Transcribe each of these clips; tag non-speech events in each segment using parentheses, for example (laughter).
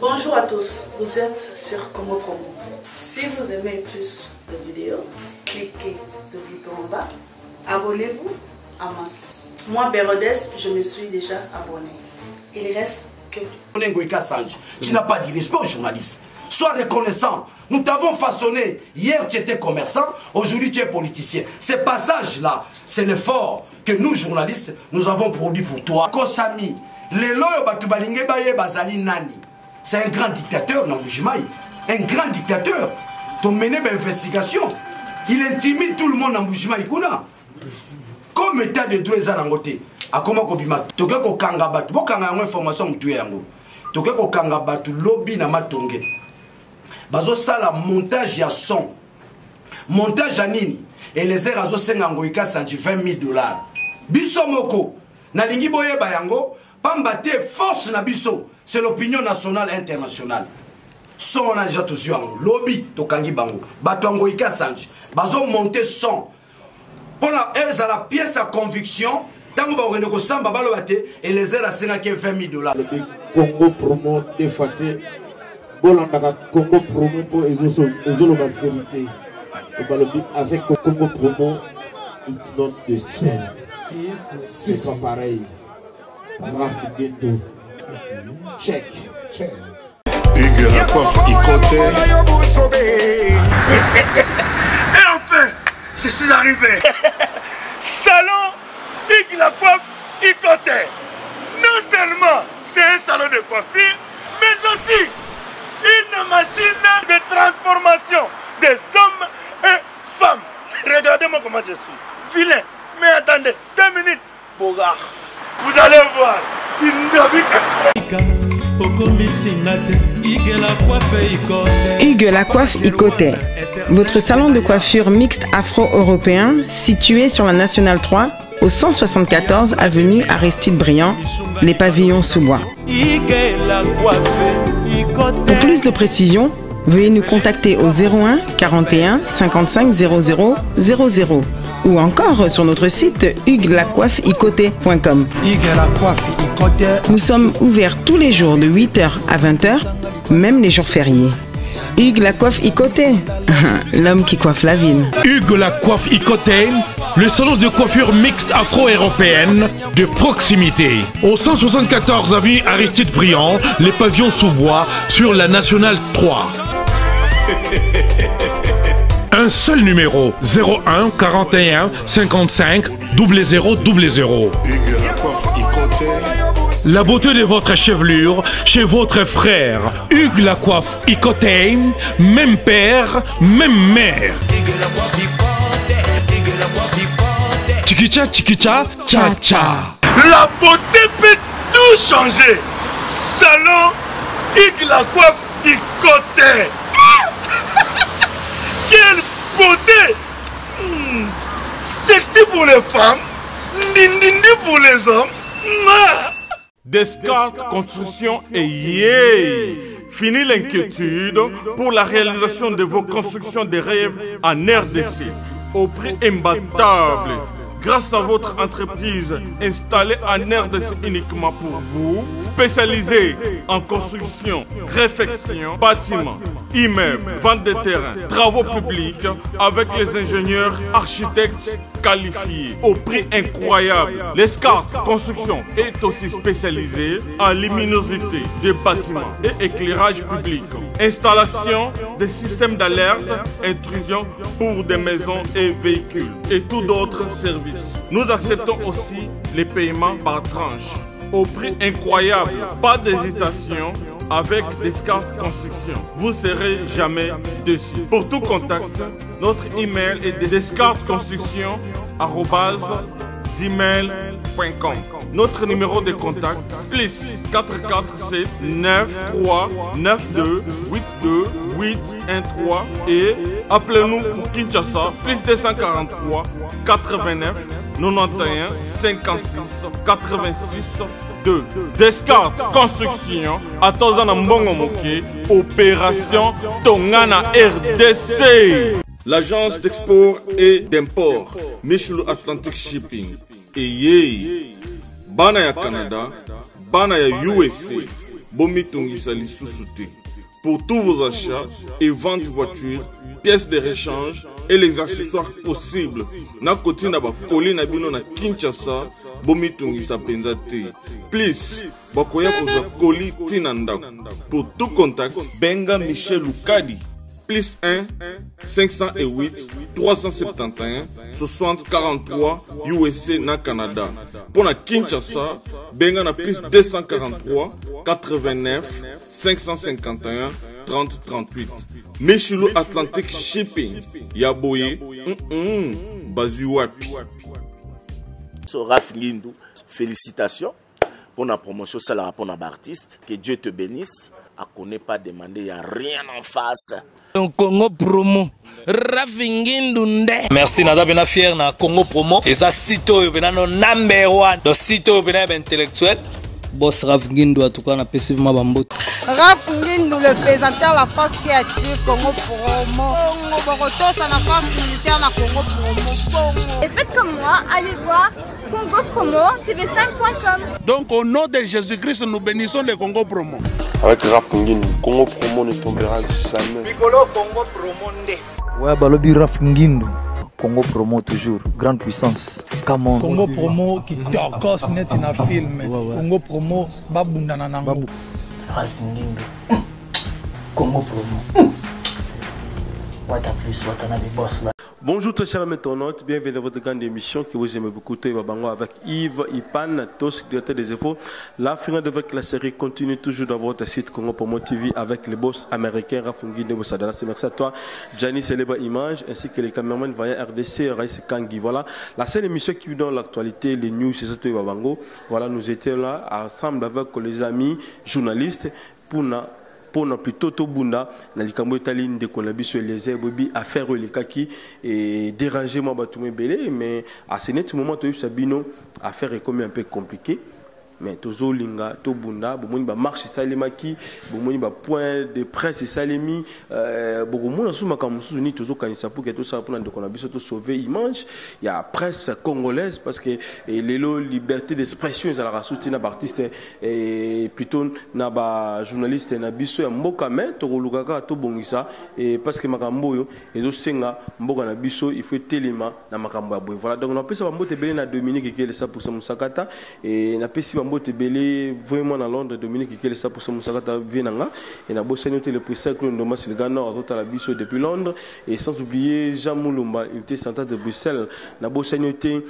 Bonjour à tous, vous êtes sur Como Promo. Si vous aimez plus de vidéos, cliquez le bouton en bas, abonnez-vous à masse. Moi, Bérodès, je me suis déjà abonné. Il reste que Tu n'as pas dit respect aux journalistes. Sois reconnaissant. Nous t'avons façonné. Hier, tu étais commerçant. Aujourd'hui, tu es politicien. Ces passages-là, c'est l'effort que nous, journalistes, nous avons produit pour toi. Kosami, lelo batu balinge baye bazali nani. C'est un grand dictateur, Nambujimaï. Un grand dictateur. Ton mené investigation. Il intimide tout le monde en Nambujimaï. Kuna. Comme état de droit eza nango te akoma kobima toke kokanga bato bokanga yango information motu yango toke kokanga bato lobi na matonge bazosala montage ya son montage ya nini elezer azosenga ngoyika sanji 20 000 dollars biso moko nalingi boyeba yango pamba te force na biso c'est l'opinion nationale internationale. Son wana deja tozwi yango lobi tokangi bango. Bato ya ngoyika sanji. Bazomonte son. Mpona ezala pièce ya conviction. Ntango bakokende kosamba baloba te elezer asengaki 20 000 dollars. Congo promo defa te bolandaka congo promo mpo ezoloba vérité. Balobi avec congo promo it's not the same. C'est pas pareil. Rafi gendo check check Hugues la coiffe Icoté. Et enfin, je suis arrivé. Salon Hugues la coiffe Icoté. Non seulement c'est un salon de coiffure, mais aussi une machine de transformation des hommes et femmes. Regardez-moi comment je suis. Vilain. Mais attendez, deux minutes. Bogard. Vous allez voir. Hugues la coiffe Icoté, votre salon de coiffure mixte afro-européen situé sur la Nationale 3 au 174 avenue Aristide Briand, les pavillons sous bois. Pour plus de précisions, veuillez nous contacter au 01 41 55 00 00 ou encore sur notre site huguelacoiffeicoté.com. Nous sommes ouverts tous les jours de 8h à 20h, même les jours fériés. Hugues la coiffe Icoté, (laughs) l'homme qui coiffe la ville. Hugues la coiffe Icoté, le salon de coiffure mixte afro-européenne de proximité. Au 174 avenue Aristide Briand, les pavillons sous bois sur la nationale 3. (laughs) Un seul numéro 01 41 55 00 00. Hugues la beauté de votre chevelure chez votre frère. Hugues la coiffe Icoté, même père, même mère. Chikicha, chikicha, cha cha. La beauté peut tout changer. Salon Hugues la coiffe Icoté. Quelle Hmm. Sexy pour les femmes, ndindindi pour les hommes. Mouah. Descartes Construction et yeah Fini l'inquiétude pour la réalisation de vos constructions de rêves en RDC au prix imbattable. Grâce à votre entreprise installée en RDC uniquement pour vous, spécialisée en construction, réfection, bâtiments, immeubles, vente de terrains, travaux publics, avec les ingénieurs architectes qualifiés au prix incroyable. L'escart Construction est aussi spécialisée en luminosité des bâtiments et éclairage public. Installation des systèmes d'alerte, intrusion pour des maisons et véhicules et tout d'autres services. Nous acceptons aussi les paiements par tranche au prix incroyable. Pas d'hésitation avec Descartes Construction. Vous serez jamais déçus. Pour tout contact, notre email est descartesconstruction@gmail.com. Notre numéro de contact plus 447 93 92 82 813 et appelez-nous pour Kinshasa plus 243 89 91 56 86 2 Descartes Construction atoza na mbongo moke opération tongana RDC L'agence d'export et d'import Michel Atlantic Shipping. Eye bana ya Canada bana ya USA bomitungisa lisusu te. Pour tous vos achats et ventes voitures pièces de rechange et les accessoires possibles. Nakotinda bakoli na bino na kinshasa bomitungisa mpenza te. Plus bakoya kozwa koli ntina ndako. Pour tout contact benga michel lukadi plus 1 508 371 60 43 USA na Canada. Pour la Kinshasa, benga na plus 243 89 551 30 38. Michulu Atlantic Shipping, Yaboye, mm -mm, Bazu wapi? So, Raf félicitations pour la promotion, c'est la rapport. Que Dieu te bénisse. À connaît pas demander, il n'y a rien en face. congo promo merci naza mpena fiere na congo promo. Site oyo mpena no number one do site oyo mpena ya baintellectuel bos raf ngindu atuka napesi vima bambote raf ngindu le présentateur la force créative congo promo. Congo bokotosa na force militaire na congo promo. Et faites comme moi allez voir congo promo tv5.com donc au nom de jésus-christ nous bénissons le congo promo. Avec rap ngin congo promo ne tombera jamais. Mikolo congo promo nde. Ouais balobi raf ngindu Congo Promo toujours, grande puissance. Come on. Congo Promo qui torcos net na film. Congo Promo babunda na nango. Rasindinga. Congo Promo. What a plus what another boss la. Bonjour très chers internautes, bienvenue dans votre grande émission que vous aimez beaucoup, Babango avec Yves Ipan, tous directeur des infos. La finale de la série continue toujours dans votre site Congo Promo TV avec les boss américains Rafungi Nebosadana. C'est merci à toi, Gianni Célèbre Image, ainsi que les caméramans voyant RDC, Raïs Kangi. Voilà, la seule émission qui vous donne l'actualité, les news, c'est ça, Babango. Voilà, nous étions là ensemble avec les amis journalistes pour mpona plutôt tobunda na likambo etali ndeko na biso eliezer bobi affaire oyo elekaki edérange mwa bato ebele mais ase neti moment toyebisa bino affaire ekomi un peu compliqué mais tozolinga tobunda bomoni bamarche esalemaki bomoni bapoint de presse esalemi bokomona so makambo mosusu nini tozokanisa mpo ke tosala mpona ndeko na biso tosauve image ya presse congolaise parce que lelo liberté d'expression ezalaka so te na baartiste plutôt na bajournaliste na biso ya mboka. Mais tokoluka kaka tobongisa parce que makambo oyo ezosenga mboka na biso il faut etelema na makambo ya boye. Voilà donc napesa bambote ebele na dominique ekelesa posa mosakata napesi mbote ebele vraiment na londres dominique ikelesa posa mosakata vie na nga e nabosani te le président claude ndoma silga nord azotala biso depuis londres. Et sans oublier jean mulumba unité centrale de bruxelles. Nabosani te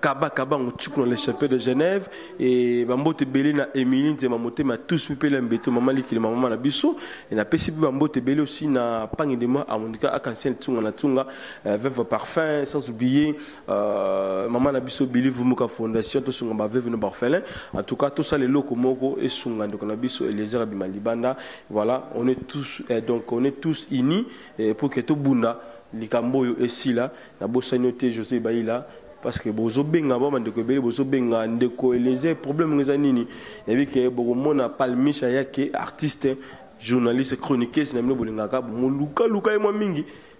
kaba kaba ngotiku na l'échappée de genève. E bambote ebele na émilie nzema motema tous mipele mbeto mama likili mama na biso e napesi mpe bambote ebele aussi na pangi de moi amonika akansienne tunga na tunga veuve parfum. Sans oublier mama na biso bili vumuka fondation tosunga baveuve no barfelin en tout cas tosala eloko moko esunga ndeko na biso eliezer abima libanda voilà on est tous eh, donc on est tous unis eh, pour que tobunda likambo oyo esila nabosani te josé baila parce que bozobenga ba bandeko ebele bozobenga ndeko eliezer problème eza nini? Yebi ke bokomona palmisha yake artiste journaliste chroniqueuse na bino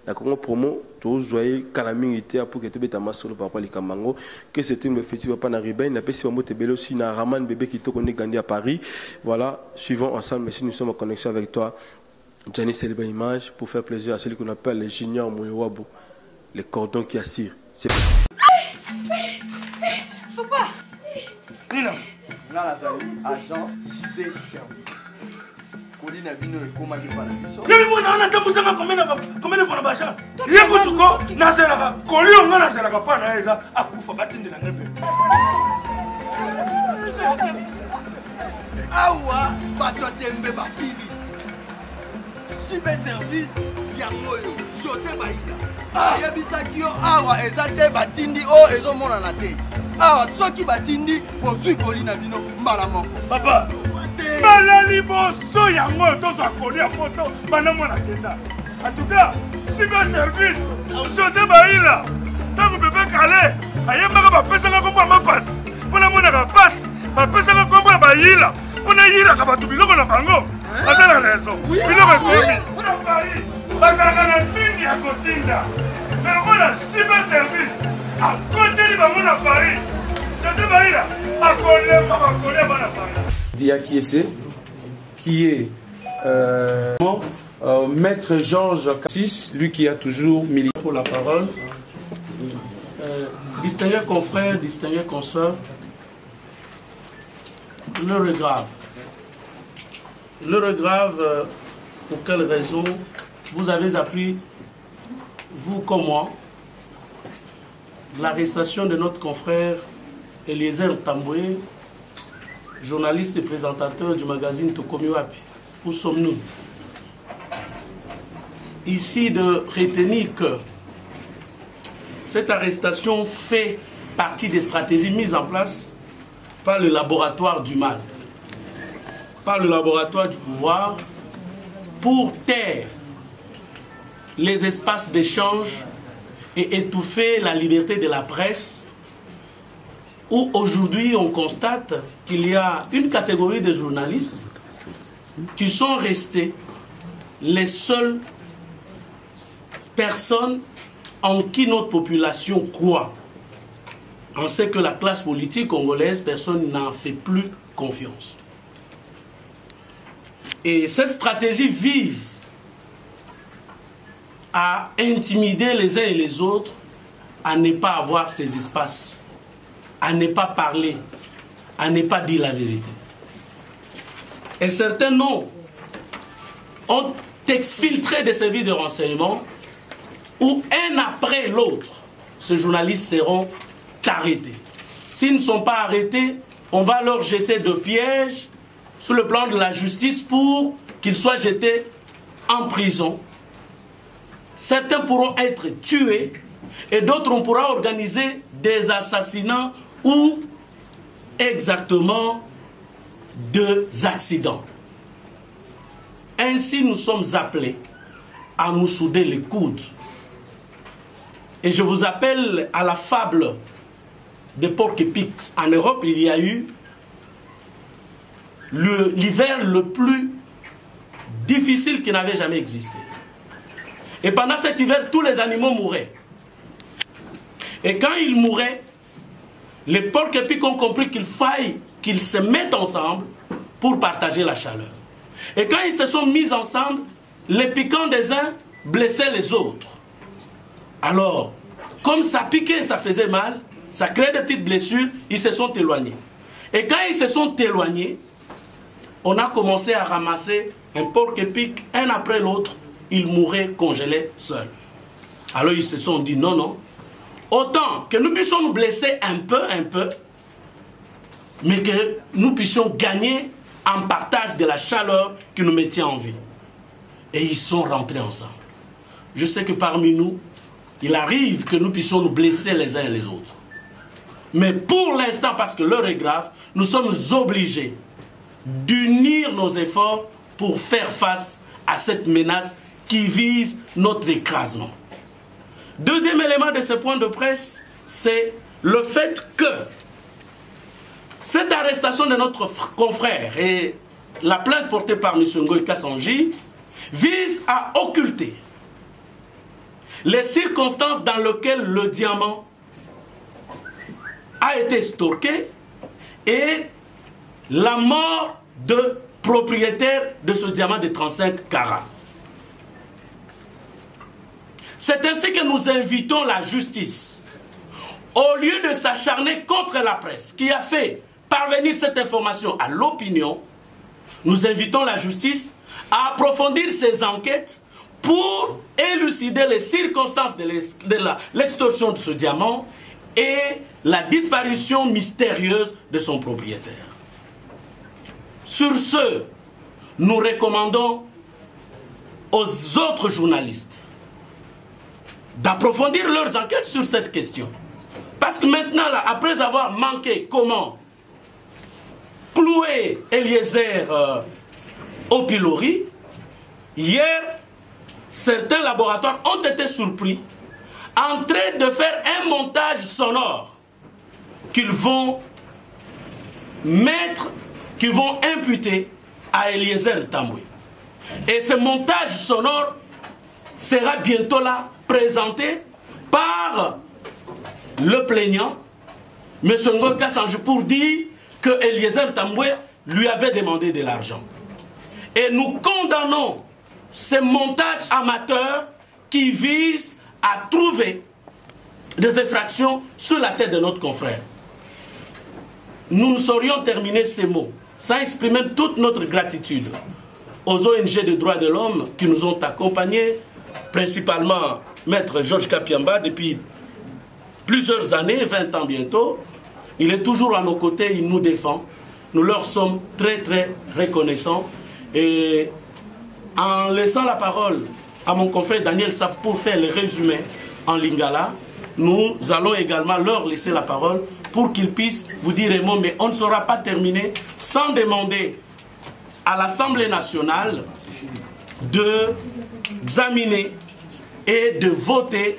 na congo promo tozwa ye kala mingi te pour ke tobeta masolo par rapport likambo yango. Que c'était une festival papa na riben napesi bambote ebele aussi na raman bébé kitoko nde gandi à paris. Voilà suivons ensemble merci nous sommes en connexion avec toi Gianni Célébra Image pour faire plaisir à celui qu'on appelle les juniors Moyowabu les cordons qui assirent c'est Papa! Nina agent JB Service koli na bino ekomaki mpa na biso. Yebi mwana wana tambusanga komene mpona bachance ye kutuko nazelaka koli yo nga nazelaka mpa na ye eza akufa batindela ngai mpe. Awa bato tembe basili sibe service yango oyo josé baila ayebisaki yo awa eza te batindi oyo ezomonana te. Awa soki batindi bozwi koli na bino mbala moko. Papa mbala liboso yango oyo tozwa kolia poto bana mwana kenda. Atuka sibe service josé baila ntango pepe kale ayembaka bapesaka kombo ya mapasi mpo namonaka pasi bapesaka kombo ya bayila mpo nayilaka bato biloko na bango aza na raison. Biloko ekomi mpona paris bazalaka na mingi ya kotinda. Me lokola sibe service akoteli bango na paris. José baila akolemba bakolia bana paris qui est euh, euh, Maître Georges Cassis, lui qui a toujours milité pour la parole. Euh, distingués confrères, distingués consoeurs, l'heure est grave. L'heure est grave, pour quelle raison Vous avez appris, vous comme moi, l'arrestation de notre confrère Eliezer Tamboué, journaliste et présentateur du magazine Tokomi Wapi. Où sommes-nous? Ici de retenir que cette arrestation fait partie des stratégies mises en place par le laboratoire du mal, par le laboratoire du pouvoir, pour taire les espaces d'échange et étouffer la liberté de la presse, où aujourd'hui on constate qu'il y a une catégorie de journalistes qui sont restés les seules personnes en qui notre population croit. On sait que la classe politique congolaise, personne n'en fait plus confiance. Et cette stratégie vise à intimider les uns et les autres, à ne pas avoir ces espaces, à ne pas parler, à ne pas dire la vérité. Et certains noms ont exfiltré des services de renseignement où un après l'autre, ces journalistes seront arrêtés. S'ils ne sont pas arrêtés, on va leur jeter de pièges sur le plan de la justice pour qu'ils soient jetés en prison. Certains pourront être tués et d'autres on pourra organiser des assassinats ou exactement deux accidents. Ainsi, nous sommes appelés à nous souder les coudes. Et je vous appelle à la fable des porcs épiques. En Europe, il y a eu l'hiver le, plus difficile qui n'avait jamais existé. Et pendant cet hiver, tous les animaux mouraient. Et quand ils mouraient, les porcs épiques ont compris qu'il faille qu'ils se mettent ensemble pour partager la chaleur. Et quand ils se sont mis ensemble, les piquants des uns blessaient les autres. Alors, comme ça piquait, ça faisait mal, ça créait des petites blessures, ils se sont éloignés. Et quand ils se sont éloignés, on a commencé à ramasser un porc épic, un après l'autre, ils mouraient congelés seuls. Alors ils se sont dit non, non, autant que nous puissions nous blesser un peu, un peu, mais que nous puissions gagner en partage de la chaleur qui nous mettait en vie. Et ils sont rentrés ensemble. Je sais que parmi nous, il arrive que nous puissions nous blesser les uns et les autres. Mais pour l'instant, parce que l'heure est grave, nous sommes obligés d'unir nos efforts pour faire face à cette menace qui vise notre écrasement. Deuxième élément de ce point de presse, c'est le fait que cette arrestation de notre confrère et la plainte portée par M. Ngoï Kassanji vise à occulter les circonstances dans lesquelles le diamant a été stocké et la mort de propriétaire de ce diamant de 35 carats. C'est ainsi que nous invitons la justice, au lieu de s'acharner contre la presse qui a fait parvenir cette information à l'opinion, nous invitons la justice à approfondir ses enquêtes pour élucider les circonstances de l'extorsion de ce diamant et la disparition mystérieuse de son propriétaire. Sur ce, nous recommandons aux autres journalistes d'approfondir leurs enquêtes sur cette question. Parce que maintenant, après avoir manqué comment clouer Eliezer euh, au pilori, hier, certains laboratoires ont été surpris en train de faire un montage sonore qu'ils vont mettre, qu'ils vont imputer à Eliezer Tamboué. Et ce montage sonore sera bientôt là présenté par le plaignant, M. Ngoka Sanjou, pour dire que Eliezer Tamboué lui avait demandé de l'argent. Et nous condamnons ces montages amateurs qui visent à trouver des infractions sur la tête de notre confrère. Nous ne saurions terminer ces mots sans exprimer toute notre gratitude aux ONG de droits de l'homme qui nous ont accompagnés, principalement Maître Georges Kapiamba depuis plusieurs années, 20 ans bientôt. Il est toujours à nos côtés, il nous défend. Nous leur sommes très très reconnaissants. Et en laissant la parole à mon confrère Daniel Saf pour faire le résumé en lingala, nous allons également leur laisser la parole pour qu'ils puissent vous dire un mot, mais on ne sera pas terminé sans demander à l'Assemblée nationale de examiner et de voter.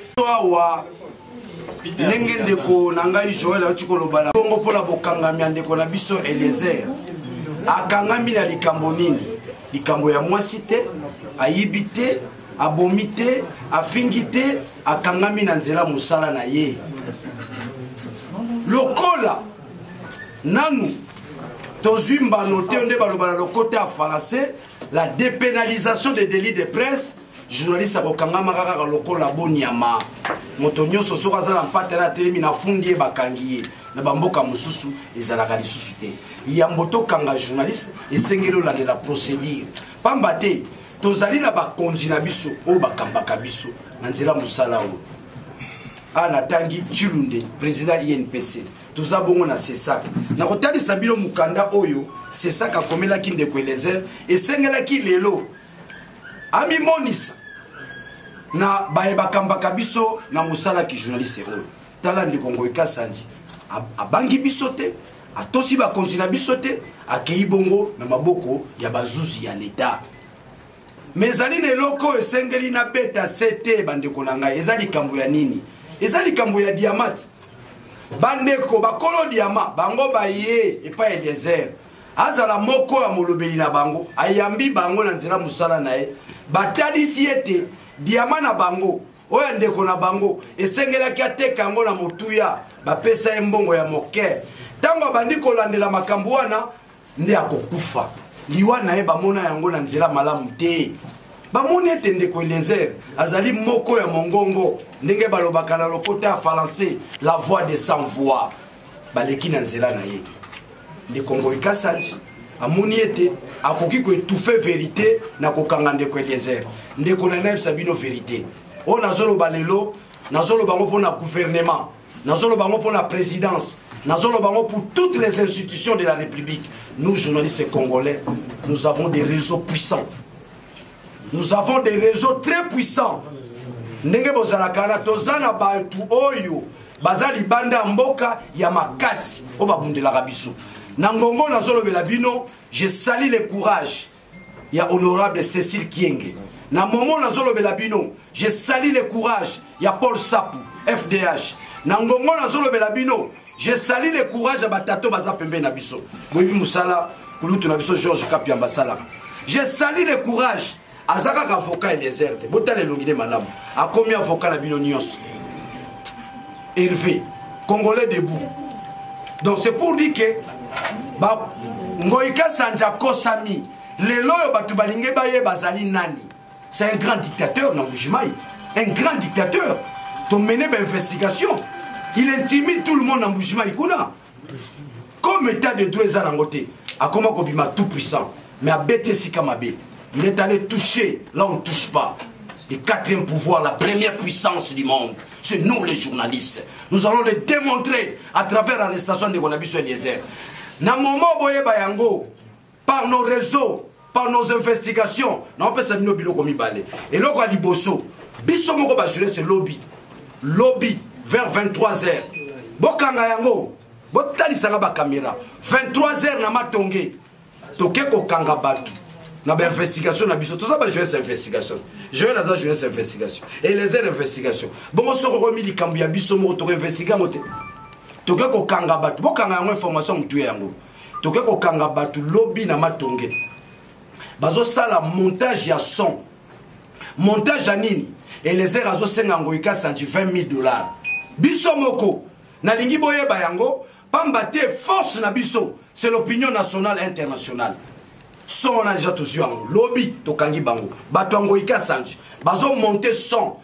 ndenge ndeko na ngai joel auti koloba na bongo mpona bokangami ya ndeko na biso eliezer. Akangami na likambo nini? Likambo ya mwasi te ayibi te abomi te afingi te akangami na nzela mosala na ye. Lokola nanu tozwi mbano te nde baloba na lokota ya français la dépénalisation des délits de presse journaliste akokangamaka kaka lokola boniama moto nyonso soki aza na mpate na atelemi na fundi ye bakangi ye. Na bamboka mosusu ezalaka lisusu te. Yambo tokanga journaliste esengeli olandela procédure. Pamba te tozali na bakonzi na biso oyo bakambaka biso. Na nzela mosala oyo. Awa natangi chilunde président inpc toza bongo na sesak na kotalisa bino mokanda oyo sesak akomelaki ndeko elezer esengelaki lelo. Amimonisa na baye bakambaka biso na mosalaki journaliste oyo. Tala ndeko ngoyika sanji abangi biso te atosi bakonzi na biso te akei bongo na maboko ya bazuzi ya leta. Me ezali na eloko oyo esengeli nabeta se te bandeko na ngai. Eza likambo ya nini? Eza likambo ya diamati bandeko bakolo diama bango baye epai eliezer azala moko ya molobeli na bango ayambi bango na nzela mosala na ye. Batalisi ete diama na bango. Oyo ndeko na bango esengelaki ateka yango na motuya bapesa ye mbongo ya moke. Ntango abandi kolandela makambo wana nde akokufa. Liwa na ye bamona yango na nzela malamu te. Bamoni ete ndeko eliezer azali moko ya mongongo ndenge balobaka na lokota ya français la voix de sans voix baleki na nzela na ye. Ndeko ngoyika sanji amoni ete akoki koetufe verité na kokanga ndeko eliezer ndeko na ye nayebisa bino verité oyo nazoloba lelo nazoloba yango mpo na gouvernement nazoloba yango mpo na présidence nazoloba yango pour toutes les institutions de la république. Nous journalistes congolais nous avons des réseaux puissants. Nous avons des réseaux très puissants. Ndenge bozalaka na toza na bato oyo baza libanda mboka ya makasi. Oyo babundelaka biso na ngongo nazolobela bino je sali le courage ya honorable cécile kienge. Na momo nazolobela bino je sali le courage ya paul sapu fdh na ngongo nazolobela bino je sali le courage ya batato baza pembeni na biso. Boyebi mosala kulutu na biso george kapiamba asalaka je sali le courage aza kaka avocat eliezer te botala elongi nde malamu. Akomi avocat na bino nyonso. Hervé congolais debout. Donc c'est pour dire que ngoyika sanja akosami lelo oyo bato balingi bayeba azali nani? C'est un grand dictateur na un grand dictateur. Tomene bainvestigation il intimide tout le monde na mujimai kuna. Comme état de droit eza nango te akoma kobima tout puissant. Mais abeti esika il est allé toucher là on ne touche pas. Le quatrième pouvoir, la première puissance du monde, c'est nous les journalistes. Nous allons le démontrer à travers l'arrestation de Bonabiso Eliezer. Na moment boye bayango, par nos réseaux, par nos investigations, na opesa bino biloko mibale. Eloko ya liboso, biso moko bajure c'est lobby. Lobby vers 23h. Bokanga yango, botalisanga bakamera. 23h na matonge. Toke kokanga bato. na bainvestigation na biso toza bajeunesse investigation jeune aza jeunesse investigation elezer investigation bongo soki okomi likambo ya biso moko tokoinvestiga yango te toke kokanga bato bokanga yango information motu yango. Toke kokanga bato lobi na matonge. Bazosala montage ya son. Montage ya nini? Elezer azosenga ngoyika santi 20 000 dollars. Biso moko nalingi boyeba yango pamba te force na biso c'est l'opinion nationale internationale. Son wana deja tozwi yango. Lobi tokangi bango. Bato ya ngoyika sanji bazomonte son.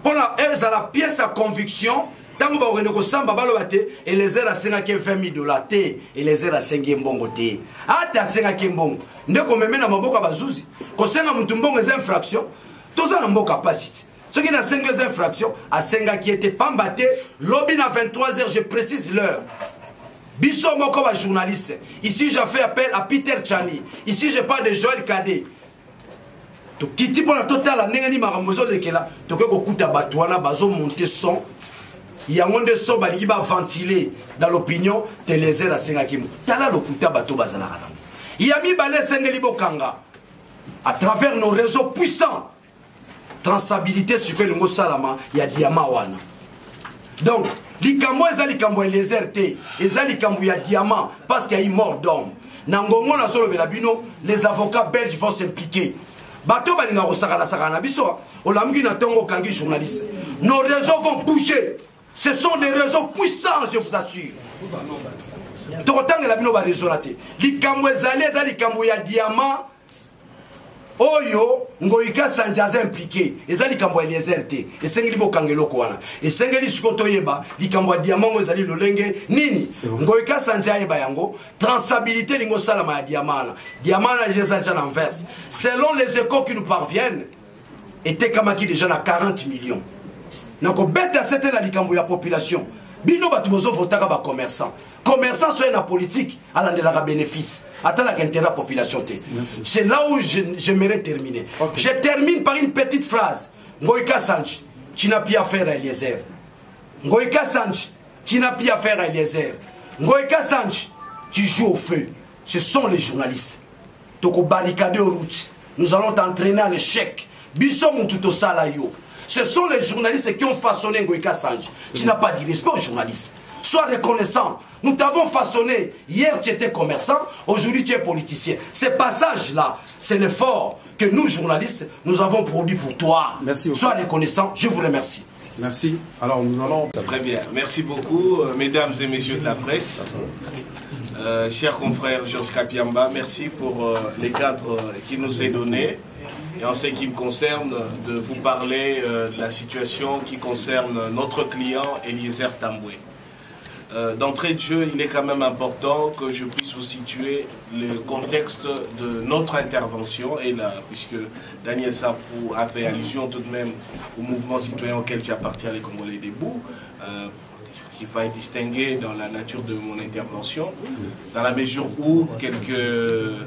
Mpona ezala pièce ya conviction ntango bakokende kosamba baloba te elezer asengaki 20 000 dolar te. Elezer asengi ye mbongo te. Ata asengaki ye mbongo. Nde komeme na maboko ya bazuzi. Kosenga motu mbongo eza infraction. Toza na mboka pasi te. Soki nasengi eza infraction asengaki ye te pamba te. Lobi na 23 heures je précise l'heure. Biso moko bajournaliste ici je fais appel à peter chani. Ici je parle de joel kade tokiti mpona totala. Ndenge nini makambo ezolekela tokoki kokuta bato wana bazomonte son yango nde so balingi baventile dans l'opinion telezer asengaki mo. Tala lokuta bato bazalaka nango ya mibale esengeli bokanga. À travers nos réseaux puissants transabilité sikoyo elingi osalama ya diama wana. Donc likambo eza likambo ya lézer te. Eza likambo ya diamant parce qu'il y a eu mort d'homme. Na ngongo nazolobela bino les avocats belges vont s'impliquer. Bato balingaka kosakana-sakana na biso olamuki na ntongo okangi journaliste. Nos réseaux vont bouger ce sont des réseaux puissants je vous assure. Tokotangela bino baréseau na te. Likambo ezali eza likambo ya diamant. Oyo ngoyika sanje aza implike eza likambo ya eliezer te. Esengeli bokanga eloko wana. Esengeli sikoyo toyeba likambo ya diamango ezali lolenge. Nini? Ngoyika sanje ayeba yango. Transabilité elingi osalama ya diama wana diama wana deja eza déjà na anverse selon les échos qui nous parviennent etekamaki déjà na 40 millions na kobeta se te na likambo ya population. Bino bato bozovotaka bacommerçant commerçant. Soye na politique alandelaka bénéfice. Atalaka intérêt ya population te. C'est là où j'aimerais terminer. Okay. je termine par une petite phrase. Ngoika sanj tu n'as plus affaire à eliezer. Ngoika sanj tu n'as plus affaire à eliezer. Ngoika sanj tu joues au feu. Ce sont les journalistes. Tokobarricade aux routes nous allons t'entraîner à l'échec. Biso mutu tosala yo ce sont les journalistes qui ont façonné Ngoïka Sanj. Tu n'as pas dit respect aux journalistes. Sois reconnaissant. Nous t'avons façonné. Hier, tu étais commerçant. Aujourd'hui, tu es politicien. Ces passages-là, c'est l'effort que nous, journalistes, nous avons produit pour toi. Merci. Sois reconnaissant. Je vous remercie. Merci. Alors, nous allons... Très bien. Merci beaucoup, euh, mesdames et messieurs de la presse. Euh, cher confrère Georges Kapiamba, merci pour euh, les cadres qui nous est donné. Et en ce qui me concerne, de vous parler euh, de la situation qui concerne notre client Eliezer Tamboué. Euh, D'entrée de jeu, il est quand même important que je puisse vous situer le contexte de notre intervention, et là, puisque Daniel Sapou a fait allusion tout de même au mouvement citoyen auquel j'appartiens, les Congolais debout. Euh, qu'il faille distinguer dans la nature de mon intervention, dans la mesure où quelques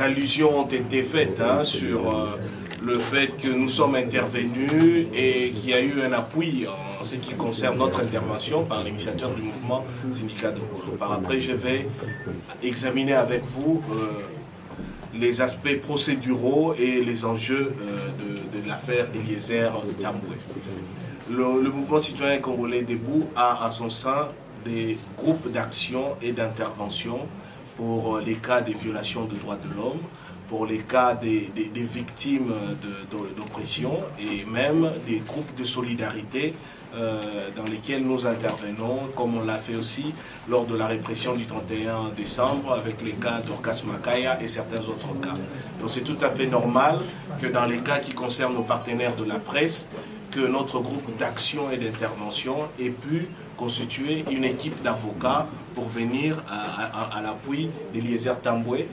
allusions ont été faites hein, sur euh, le fait que nous sommes intervenus et qu'il y a eu un appui en ce qui concerne notre intervention par l'initiateur du mouvement syndicat de Polo. Par après, je vais examiner avec vous euh, les aspects procéduraux et les enjeux euh, de, l'affaire Eliezer Tamboué. Le, le, mouvement citoyen congolais debout a à son sein des groupes d'action et d'intervention pour les cas de violations de droits de l'homme, pour les cas des, des, des victimes d'oppression et même des groupes de solidarité euh, dans lesquels nous intervenons, comme on l'a fait aussi lors de la répression du 31 décembre avec les cas d'Orcas Makaya et certains autres cas. Donc c'est tout à fait normal que dans les cas qui concernent nos partenaires de la presse, que notre groupe d'action et d'intervention ait pu constituer une équipe d'avocats pour venir à, à, à l'appui d'Eliezer Tamboué,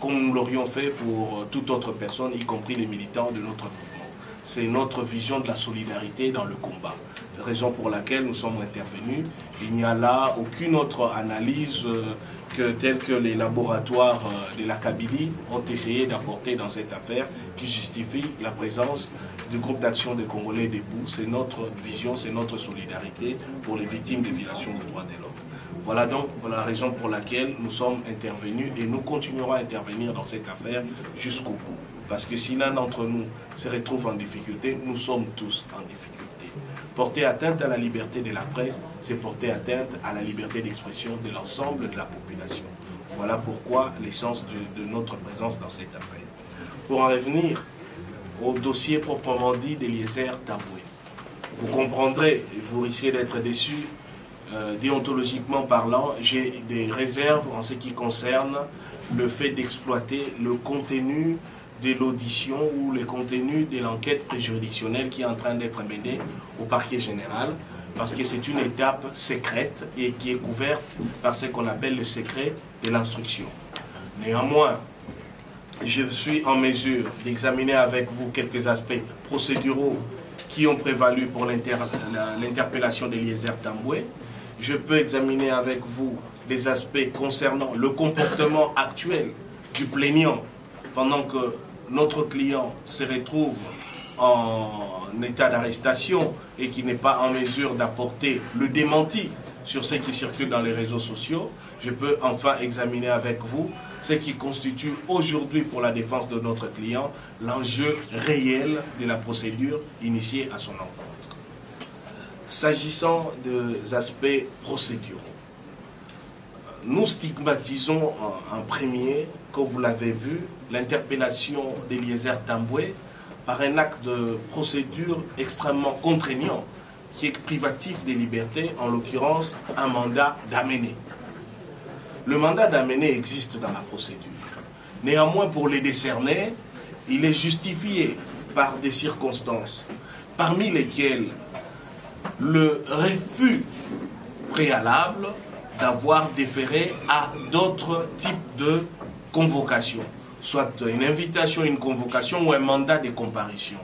comme nous l'aurions fait pour toute autre personne, y compris les militants de notre mouvement. C'est notre vision de la solidarité dans le combat. Raison pour laquelle nous sommes intervenus. Il n'y a là aucune autre analyse que, telle que les laboratoires de la Kabylie ont essayé d'apporter dans cette affaire qui justifie la présence du groupe d'action des Congolais debout. C'est notre vision, c'est notre solidarité pour les victimes des violations des droits de l'homme. Voilà donc la raison pour laquelle nous sommes intervenus et nous continuerons à intervenir dans cette affaire jusqu'au bout. Parce que si l'un d'entre nous se retrouve en difficulté, nous sommes tous en difficulté. Porter atteinte à la liberté de la presse, c'est porter atteinte à la liberté d'expression de l'ensemble de la population. Voilà pourquoi l'essence de, de notre présence dans cette affaire. Pour en revenir au dossier proprement dit d'Eliezer Taboué, vous comprendrez, vous risquez d'être déçus, euh, déontologiquement parlant, j'ai des réserves en ce qui concerne le fait d'exploiter le contenu de l'audition ou le contenu de l'enquête préjuridictionnelle qui est en train d'être menée au parquet général, parce que c'est une étape secrète et qui est couverte par ce qu'on appelle le secret de l'instruction. Néanmoins, je suis en mesure d'examiner avec vous quelques aspects procéduraux qui ont prévalu pour l'interpellation d'Eliezer Tamboué. Je peux examiner avec vous des aspects concernant le comportement actuel du plaignant pendant que notre client se retrouve en état d'arrestation et qui n'est pas en mesure d'apporter le démenti sur ce qui circule dans les réseaux sociaux, je peux enfin examiner avec vous ce qui constitue aujourd'hui pour la défense de notre client l'enjeu réel de la procédure initiée à son encontre. S'agissant des aspects procéduraux, nous stigmatisons en, premier, comme vous l'avez vu, l'interpellation d'Eliezer Tamboué par un acte de procédure extrêmement contraignant qui est privatif des libertés, en l'occurrence un mandat d'amener. Le mandat d'amener existe dans la procédure. Néanmoins, pour les décerner, il est justifié par des circonstances, parmi lesquelles le refus préalable d'avoir déféré à d'autres types de convocations, soit une invitation, une convocation ou un mandat de comparution.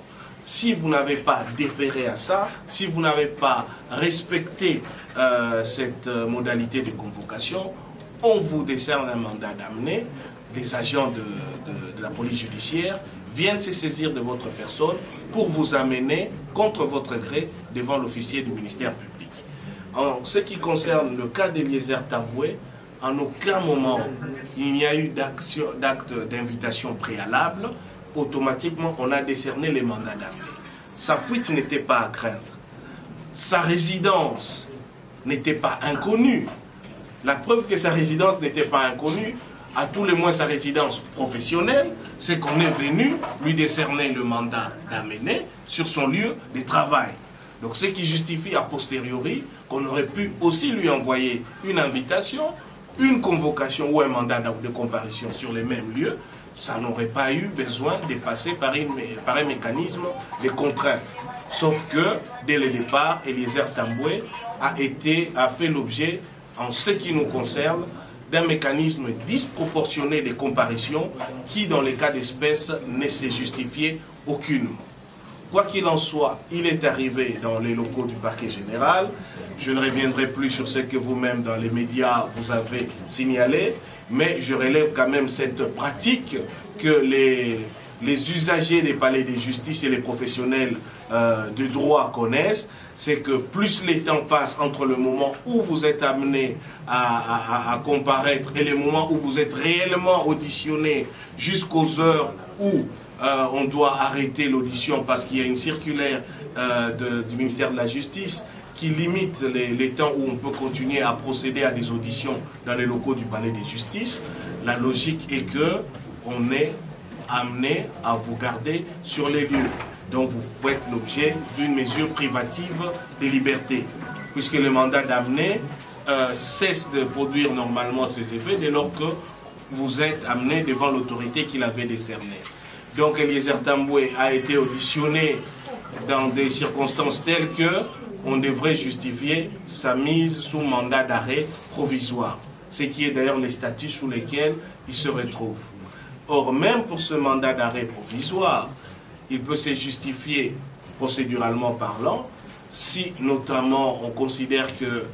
Si vous n'avez pas déféré à ça, si vous n'avez pas respecté euh, cette euh, modalité de convocation, on vous décerne un mandat d'amener, des agents de, de, la police judiciaire viennent se saisir de votre personne pour vous amener contre votre gré devant l'officier du ministère public. En ce qui concerne le cas d'Eliezer Taboué, en aucun moment il n'y a eu d'acte d'invitation préalable. Automatiquement, on a décerné les mandats d'amener. Sa fuite n'était pas à craindre. Sa résidence n'était pas inconnue. La preuve que sa résidence n'était pas inconnue, à tout le moins sa résidence professionnelle, c'est qu'on est venu lui décerner le mandat d'amener sur son lieu de travail. Donc ce qui justifie a posteriori qu'on aurait pu aussi lui envoyer une invitation, une convocation ou un mandat de comparution sur les mêmes lieux, ça n'aurait pas eu besoin de passer par, un mécanisme de contrainte. Sauf que, dès le départ, Eliezer Tamboué a, été, a fait l'objet en ce qui nous concerne, d'un mécanisme disproportionné de comparution qui, dans les cas d'espèce, ne s'est justifié aucunement. Quoi qu'il en soit, il est arrivé dans les locaux du parquet général. Je ne reviendrai plus sur ce que vous-même, dans les médias, vous avez signalé, mais je relève quand même cette pratique que les, les usagers des palais de justice et les professionnels euh, de droit connaissent, c'est que plus les temps passent entre le moment où vous êtes amené à, comparaître et le moment où vous êtes réellement auditionné jusqu'aux heures où euh, on doit arrêter l'audition parce qu'il y a une circulaire euh, du ministère de la Justice qui limite les, les, temps où on peut continuer à procéder à des auditions dans les locaux du palais de justice. La logique est que on est amené à vous garder sur les lieux dont vous faites l'objet d'une mesure privative des libertés, puisque le mandat d'amener euh, cesse de produire normalement ses effets dès lors que vous êtes amené devant l'autorité qui l'avait décerné. Donc Eliezer Tamboué a été auditionné dans des circonstances telles que on devrait justifier sa mise sous mandat d'arrêt provisoire, ce qui est d'ailleurs les statuts sous lesquels il se retrouve. Or, même pour ce mandat d'arrêt provisoire, il peut se justifier procéduralement parlant si notamment on considère que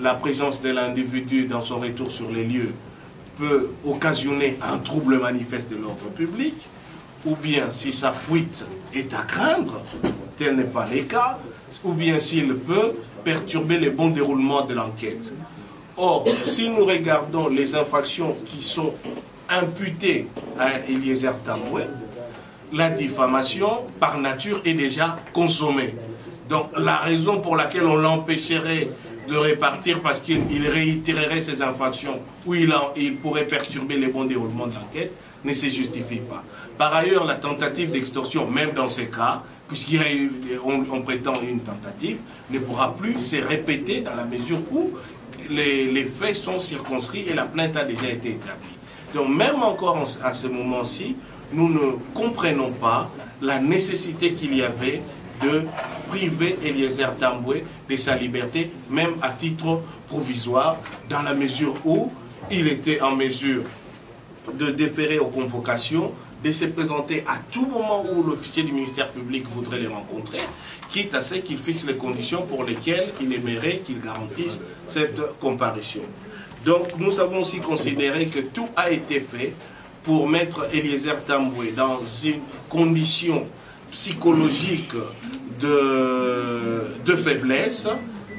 la présence de l'individu dans son retour sur les lieux peut occasionner un trouble manifeste de l'ordre public, ou bien si sa fuite est à craindre, tel n'est pas le cas, ou bien s'il peut perturber le bon déroulement de l'enquête. Or, si nous regardons les infractions qui sont imputées à Eliezer Tamoué, la diffamation, par nature, est déjà consommée. Donc la raison pour laquelle on l'empêcherait de répartir parce qu'il réitérerait ses infractions ou il, pourrait perturber le bon déroulement de l'enquête ne se justifie pas. Par ailleurs, la tentative d'extorsion, même dans ces cas, puisqu'il on, prétend une tentative, ne pourra plus se répéter dans la mesure où les, les faits sont circonscrits et la plainte a déjà été établie. Donc même encore en- à ce moment-ci, nous ne comprenons pas la nécessité qu'il y avait de priver Eliezer Tamboué de sa liberté, même à titre provisoire, dans la mesure où il était en mesure de déférer aux convocations, de se présenter à tout moment où l'officier du ministère public voudrait les rencontrer, quitte à ce qu'il fixe les conditions pour lesquelles il aimerait qu'il garantisse cette comparution. Donc nous avons aussi considéré que tout a été fait pour mettre Eliezer Tamboué dans une condition psychologique de, de faiblesse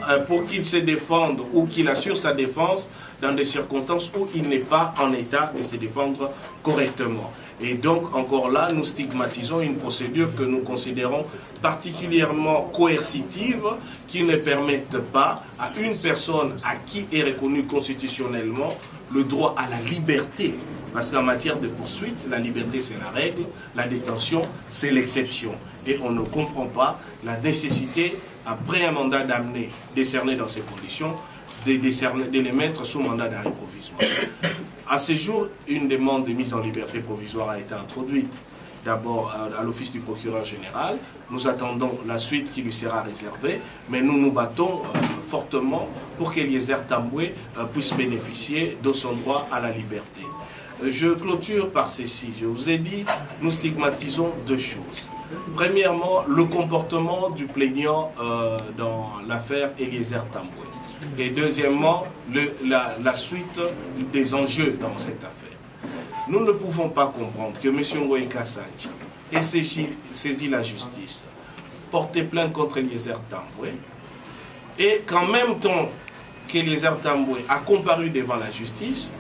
euh, pour qu'il se défende ou qu'il assure sa défense dans des circonstances où il n'est pas en état de se défendre correctement. Et donc, encore là, nous stigmatisons une procédure que nous considérons particulièrement coercitive, qui ne permette pas à une personne à qui est reconnu constitutionnellement le droit à la liberté. Parce qu'en matière de poursuite, la liberté c'est la règle, la détention c'est l'exception. Et on ne comprend pas la nécessité, après un mandat d'amener décerné dans ces conditions, de, les mettre sous mandat d'arrêt provisoire. À ce jour, une demande de mise en liberté provisoire a été introduite d'abord à, à l'office du procureur général. Nous attendons la suite qui lui sera réservée, mais nous nous battons euh, fortement pour qu'Eliezer Tamboué euh, puisse bénéficier de son droit à la liberté. Euh, Je clôture par ceci. Je vous ai dit, nous stigmatisons deux choses. Premièrement, le comportement du plaignant euh, dans l'affaire Eliezer Tamboué. Et deuxièmement, la, suite des enjeux dans cette affaire. Nous ne pouvons pas comprendre que M. Ngoï Kassanji ait saisi, saisi la justice, porté plainte contre Eliezer Tamboué, et qu'en même temps qu'Eliezer Tamboué a comparu devant la justice,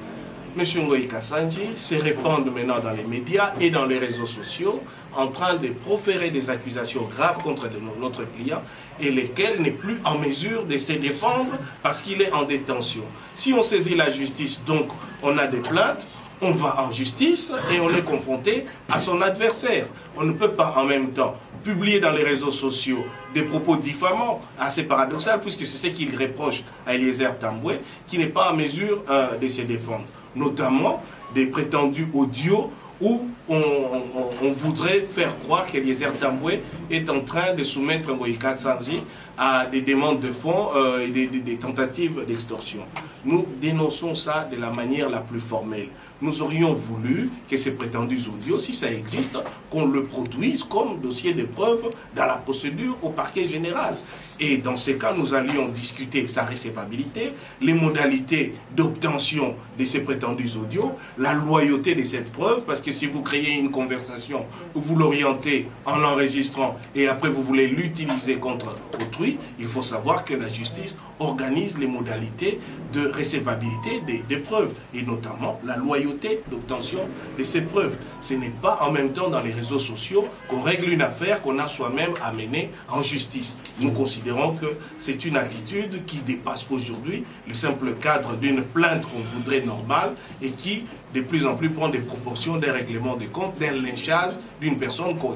M. Ngoï Kassanji se répande maintenant dans les médias et dans les réseaux sociaux en train de proférer des accusations graves contre notre client et lesquelles n'est plus en mesure de se défendre parce qu'il est en détention. Si on saisit la justice, donc on a des plaintes, on va en justice et on est confronté à son adversaire. On ne peut pas en même temps publier dans les réseaux sociaux des propos diffamants, assez paradoxal, puisque c'est ce qu'il reproche à Eliezer Tamboué, qui n'est pas en mesure euh, de se défendre. Notamment des prétendus audios où on, voudrait faire croire qu'Eliezer Tamboué est en train de soumettre Moïka Sanzi à des demandes de fonds euh, et des tentatives d'extorsion. Nous dénonçons ça de la manière la plus formelle. Nous aurions voulu que ces prétendus audios, si ça existe, qu'on le produise comme dossier de preuve dans la procédure au parquet général. Et dans ces cas, nous allions discuter sa récevabilité, les modalités d'obtention de ces prétendus audios, la loyauté de cette preuve, parce que si vous créez une conversation vous l'orientez en l'enregistrant et après vous voulez l'utiliser contre autrui, il faut savoir que la justice organise les modalités de récevabilité des, preuves, et notamment la loyauté d'obtention de ces preuves. Ce n'est pas en même temps dans les réseaux sociaux qu'on règle une affaire qu'on a soi-même à mener en justice. Nous considérons que c'est une attitude qui dépasse aujourd'hui le simple cadre d'une plainte qu'on voudrait normale et qui de plus en plus prend des proportions d'un règlement de compte, d'un lynchage d'une personne qu'on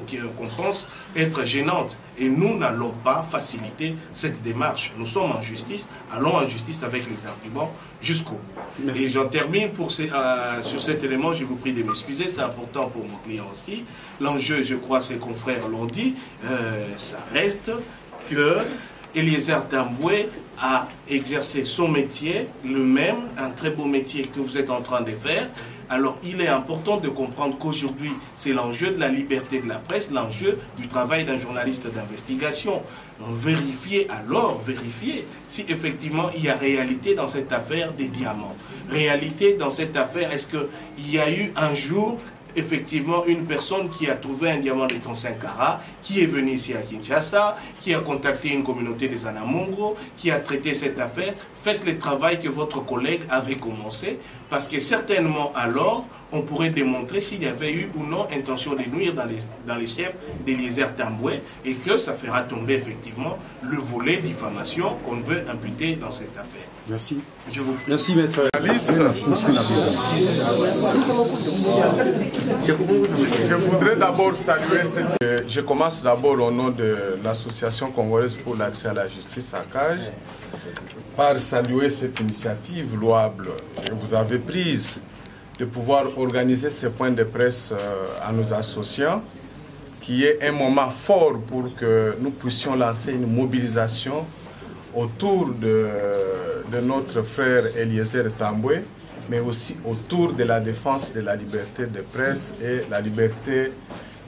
pense être gênante. Et nous n'allons pas faciliter cette démarche. Nous sommes en justice, allons en justice avec les arguments jusqu'au bout. Et j'en termine pour ces- euh, sur cet élément, je vous prie de m'excuser, c'est important pour mon client aussi. L'enjeu, je crois, ses confrères l'ont dit, euh, ça reste que Eliezer Tamboué a exercé son métier, le même, un très beau métier que vous êtes en train de faire. Alors il est important de comprendre qu'aujourd'hui, c'est l'enjeu de la liberté de la presse, l'enjeu du travail d'un journaliste d'investigation. Vérifier alors, vérifier si effectivement il y a réalité dans cette affaire des diamants. Réalité dans cette affaire, est-ce qu'il y a eu un jour effectivement une personne qui a trouvé un diamant de 35 carats, qui est venue ici à Kinshasa, qui a contacté une communauté des Anamongro, qui a traité cette affaire. Faites le travail que votre collègue avait commencé, Parce que certainement alors, on pourrait démontrer s'il y avait eu ou non intention de nuire dans les, dans les chefs d'Eliezer Tamboué et que ça fera tomber effectivement le volet diffamation qu'on veut imputer dans cette affaire. Merci. Je vous prie. Merci, maître. La liste. Je voudrais d'abord saluer cette... Je commence d'abord au nom de l'Association congolaise pour l'accès à la justice à CAGE par saluer cette initiative louable. Que vous avez prise de pouvoir organiser ce point de presse euh, à nos associants, qui est un moment fort pour que nous puissions lancer une mobilisation autour de, de notre frère Eliezer Tamboué, mais aussi autour de la défense de la liberté de presse et la liberté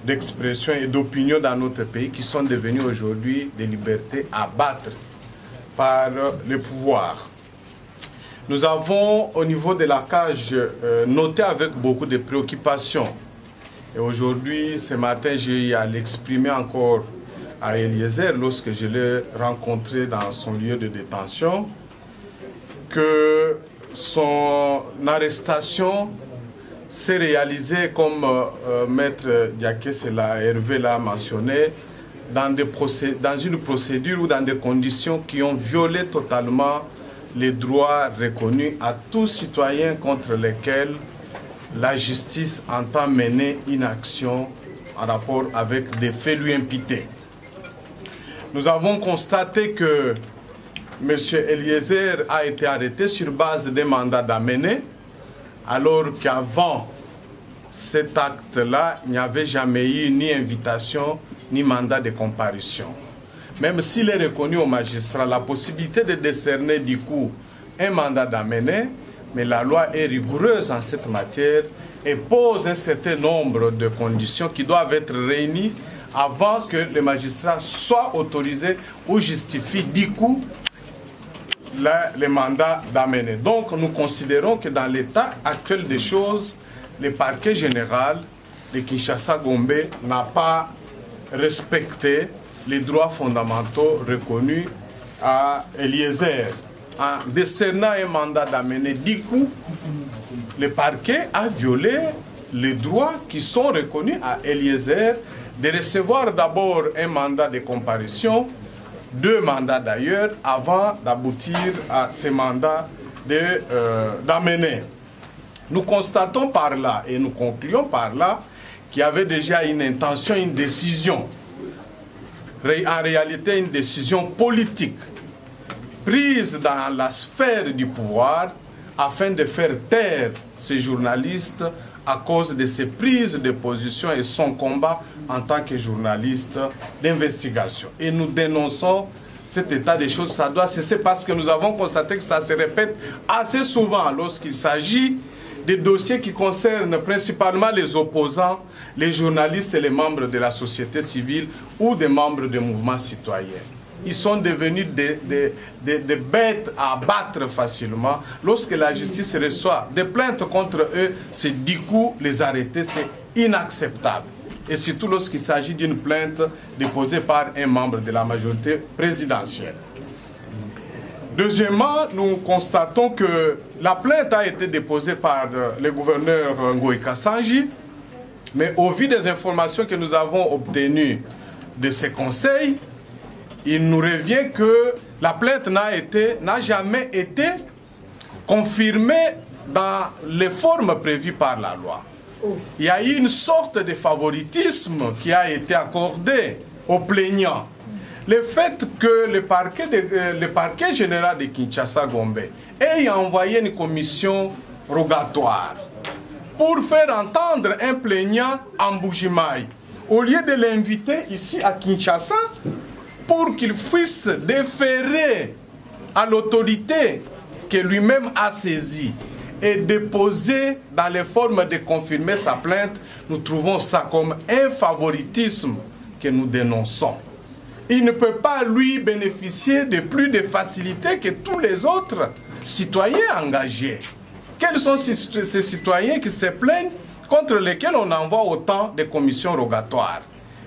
d'expression et d'opinion dans notre pays, qui sont devenues aujourd'hui des libertés à battre par le pouvoir. Nous avons au niveau de la cage euh, noté avec beaucoup de préoccupations. Et aujourd'hui, ce matin, j'ai eu à l'exprimer encore à Eliezer lorsque je l'ai rencontré dans son lieu de détention, que son arrestation s'est réalisée, comme euh, Maître Diakes l'a Hervé l'a mentionné, dans, des procé- dans une procédure ou dans des conditions qui ont violé totalement les droits reconnus à tout citoyen contre lesquels la justice entend mener une action en rapport avec des faits lui imputés. Nous avons constaté que M. Eliezer a été arrêté sur base des mandats d'amener, alors qu'avant cet acte-là, il n'y avait jamais eu ni invitation ni mandat de comparution. Même s'il est reconnu au magistrat la possibilité de décerner du coup un mandat d'amener, mais la loi est rigoureuse en cette matière et pose un certain nombre de conditions qui doivent être réunies avant que le magistrat soit autorisé ou justifie du coup la- le mandat d'amener. Donc nous considérons que dans l'état actuel des choses, le parquet général de Kinshasa-Gombe n'a pas respecté les droits fondamentaux reconnus à Eliezer. En décernant un mandat d'amener, du coup, le parquet a violé les droits qui sont reconnus à Eliezer de recevoir d'abord un mandat de comparution, deux mandats d'ailleurs, avant d'aboutir à ce mandat euh, d'amener. Nous constatons par là et nous concluons par là qu'il y avait déjà une intention, une décision, en réalité une décision politique prise dans la sphère du pouvoir afin de faire taire ces journalistes à cause de ses prises de position et son combat en tant que journaliste d'investigation. Et nous dénonçons cet état des choses. Ça doit cesser parce que nous avons constaté que ça se répète assez souvent lorsqu'il s'agit des dossiers qui concernent principalement les opposants, les journalistes et les membres de la société civile ou des membres des mouvements citoyens. Ils sont devenus des, bêtes à abattre facilement. Lorsque la justice reçoit des plaintes contre eux, c'est du coup les arrêter, c'est inacceptable. Et surtout lorsqu'il s'agit d'une plainte déposée par un membre de la majorité présidentielle. Deuxièmement, nous constatons que la plainte a été déposée par euh, le gouverneur euh, Ngoï Kassanji, mais au vu des informations que nous avons obtenues de ces conseils, il nous revient que la plainte n'a été- n'a jamais été confirmée dans les formes prévues par la loi. Il y a eu une sorte de favoritisme qui a été accordé aux plaignants. Le fait que le parquet, de- euh, le parquet général de Kinshasa Gombe ait envoyé une commission rogatoire pour faire entendre un plaignant en Bougimaï, au lieu de l'inviter ici à Kinshasa pour qu'il puisse déférer à l'autorité que lui-même a saisie et déposer dans les formes de confirmer sa plainte, nous trouvons ça comme un favoritisme que nous dénonçons. Il ne peut pas, lui, bénéficier de plus de facilités que tous les autres citoyens engagés. Quels sont ces, citoyens qui se plaignent contre lesquels on envoie autant de commissions rogatoires?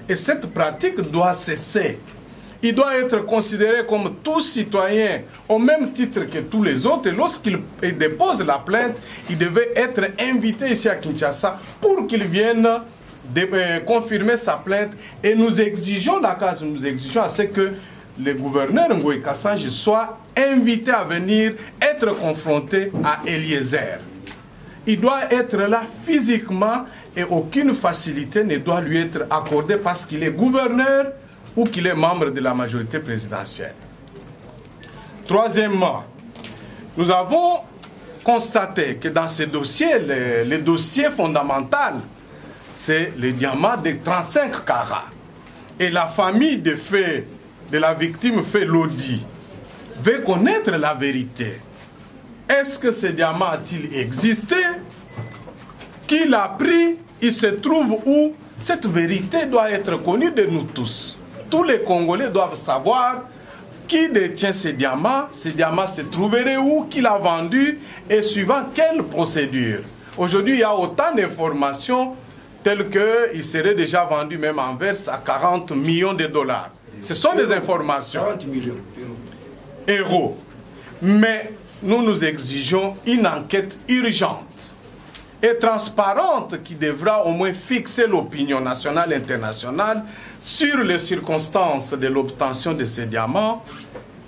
Et cette pratique doit cesser. il doit être considéré comme tout citoyen au même titre que tous les autres. Et lorsqu'il dépose la plainte, il devait être invité ici à Kinshasa pour qu'il vienne euh, confirmer sa plainte. Et nous exigeons, la case, nous exigeons à ce que le gouverneur Ngoï Kassange soit invité à venir être confronté à Eliezer. Il doit être là physiquement et aucune facilité ne doit lui être accordée parce qu'il est gouverneur ou qu'il est membre de la majorité présidentielle. Troisièmement, nous avons constaté que dans ces dossiers, le, dossier fondamental, c'est le diamant de 35 carats. Et la famille de, fait, de la victime fait l'audit, veut connaître la vérité. Est-ce que ce diamant a-t-il existé? Qui l'a pris? Il se trouve où? Cette vérité doit être connue de nous tous. Tous les Congolais doivent savoir qui détient ces diamants, ces diamants se trouveraient où, qui l'a vendu? Et suivant quelle procédure? Aujourd'hui, il y a autant d'informations telles qu'il serait déjà vendu même en verse à 40 millions de dollars. Ce sont des informations. 40 millions Héros. Mais nous nous exigeons une enquête urgente et transparente qui devra au moins fixer l'opinion nationale et internationale sur les circonstances de l'obtention de ces diamants,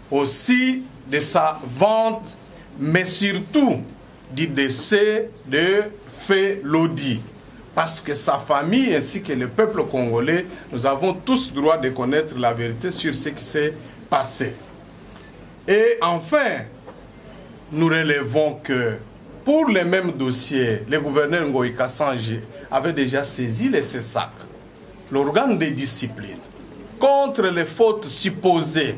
aussi de sa vente, mais surtout du décès de Fé Lodi. Parce que sa famille ainsi que le peuple congolais, nous avons tous droit de connaître la vérité sur ce qui s'est passé. Et enfin, nous relevons que pour les mêmes dossiers, le gouverneur Ngoï Kassange avait déjà saisi les CESAC, l'organe de discipline, contre les fautes supposées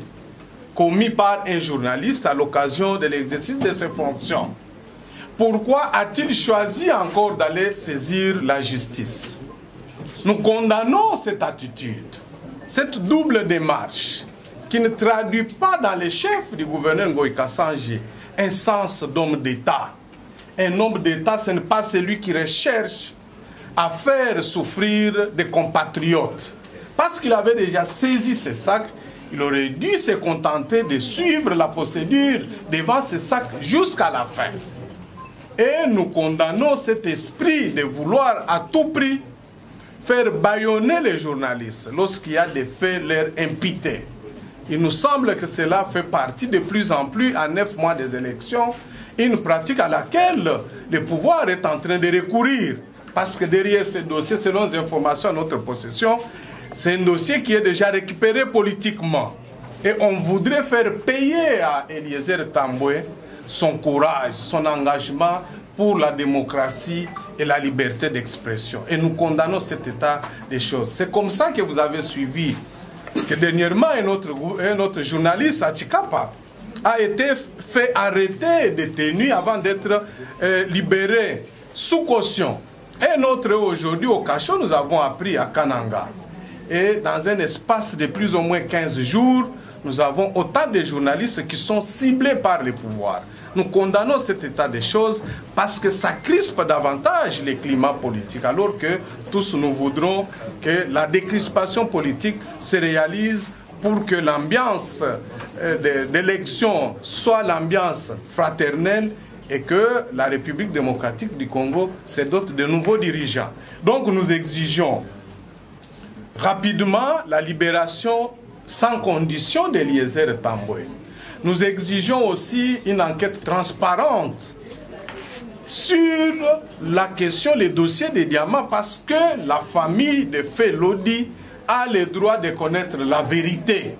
commises par un journaliste à l'occasion de l'exercice de ses fonctions. Pourquoi a-t-il choisi encore d'aller saisir la justice Nous condamnons cette attitude, cette double démarche qui ne traduit pas dans les chefs du gouverneur Ngoï Kassange un sens d'homme d'État un homme d'État, ce n'est pas celui qui recherche à faire souffrir des compatriotes. Parce qu'il avait déjà saisi ses sacs, il aurait dû se contenter de suivre la procédure devant ses sacs jusqu'à la fin. Et nous condamnons cet esprit de vouloir à tout prix faire bâillonner les journalistes lorsqu'il y a des faits leur impités. Il nous semble que cela fait partie de plus en plus, à neuf mois des élections, une pratique à laquelle le pouvoir est en train de recourir. Parce que derrière ce dossier, selon les informations à notre possession, c'est un dossier qui est déjà récupéré politiquement. Et on voudrait faire payer à Eliezer Tamboué son courage, son engagement pour la démocratie et la liberté d'expression. Et nous condamnons cet état des choses. C'est comme ça que vous avez suivi que dernièrement un autre, un autre journaliste à Chikapa a été fait arrêter, détenu avant d'être euh, libéré sous caution. Et notre aujourd'hui au cachot, nous avons appris à Kananga. Et dans un espace de plus ou moins 15 jours, nous avons autant de journalistes qui sont ciblés par les pouvoirs. Nous condamnons cet état des choses parce que ça crispe davantage les climats politiques, alors que tous nous voudrons que la décrispation politique se réalise pour que l'ambiance euh, d'élection soit l'ambiance fraternelle et que la République démocratique du Congo se dote de nouveaux dirigeants. Donc nous exigeons rapidement la libération sans condition d'Eliezer Tamboué. Nous exigeons aussi une enquête transparente sur la question, les dossiers des diamants, parce que la famille de Felodi a le droit de connaître la vérité.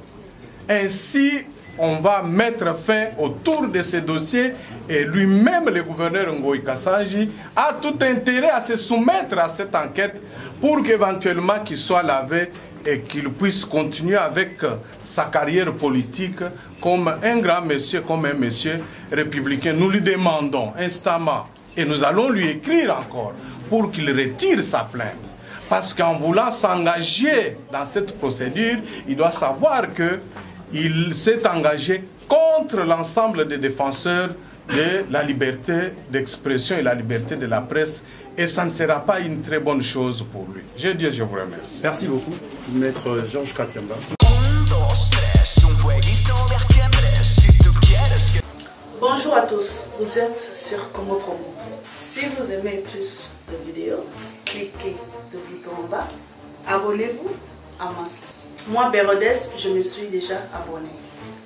Ainsi, on va mettre fin autour de ces dossiers et lui-même, le gouverneur Ngoï Kassanji, a tout intérêt à se soumettre à cette enquête pour qu'éventuellement qu'il soit lavé et qu'il puisse continuer avec sa carrière politique comme un grand monsieur, comme un monsieur républicain. Nous lui demandons instamment, et nous allons lui écrire encore, pour qu'il retire sa plainte. Parce qu'en voulant s'engager dans cette procédure, il doit savoir qu'il s'est engagé contre l'ensemble des défenseurs de la liberté d'expression et la liberté de la presse. Et ça ne sera pas une très bonne chose pour lui. Je dis, je vous remercie. Merci beaucoup, Maître Georges Kapiamba. Bonjour à tous, vous êtes sur Congo Promo. Si vous aimez plus de vidéos, cliquez le bouton en bas, abonnez-vous à masse. Moi, Bérodès, je me suis déjà abonné.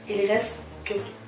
Il reste que vous.